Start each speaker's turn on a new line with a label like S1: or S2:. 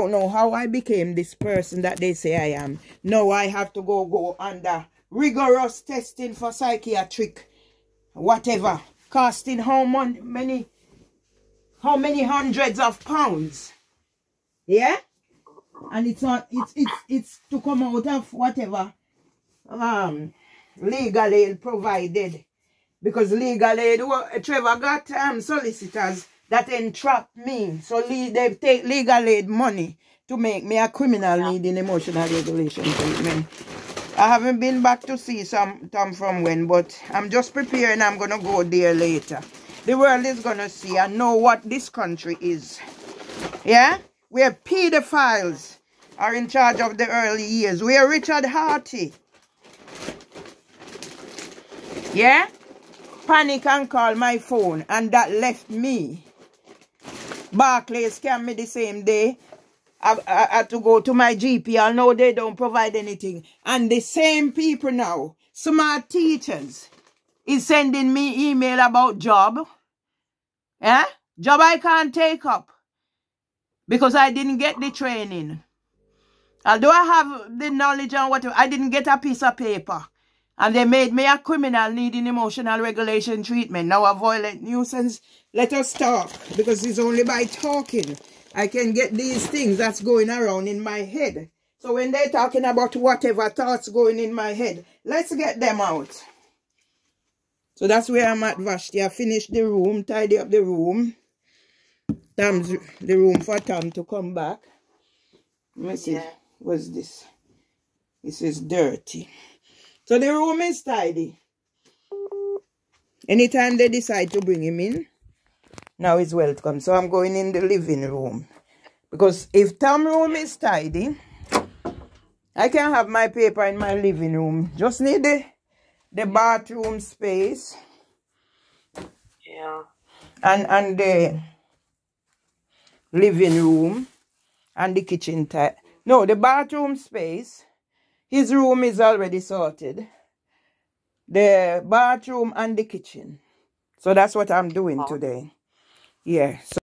S1: don't know how I became this person that they say I am. Now I have to go go under rigorous testing for psychiatric whatever. Costing how many how many hundreds of pounds. Yeah? And it's not it's it's it's to come out of whatever um legal aid provided. Because legal aid Trevor got um solicitors that entrap me. So they take legal aid money to make me a criminal yeah. needing emotional regulation treatment. I haven't been back to see some Tom from when, but I'm just preparing. I'm going to go there later. The world is going to see and know what this country is. Yeah? Where pedophiles are in charge of the early years. Where Richard Hearty. Yeah? Panic and call my phone. And that left me Barclays scammed me the same day. I, I, I, had to go to my GP. I know they don't provide anything. And the same people now, smart teachers, is sending me email about job. Yeah? Job I can't take up. Because I didn't get the training. Although I have the knowledge and whatever, I didn't get a piece of paper. And they made me a criminal needing emotional regulation treatment. Now a violent nuisance. Let us talk. Because it's only by talking I can get these things that's going around in my head. So when they're talking about whatever thoughts going in my head, let's get them out. So that's where I'm at Vashti. I finished the room, tidy up the room. Tom's the room for Tom to come back. Let me see. Yeah. What's this? This is dirty. So the room is tidy. Anytime they decide to bring him in, now he's welcome. So I'm going in the living room. Because if Tom room is tidy, I can have my paper in my living room. Just need the, the bathroom space.
S2: Yeah.
S1: And, and the living room and the kitchen type. No, the bathroom space his room is already sorted. The bathroom and the kitchen. So that's what I'm doing today. Yeah. So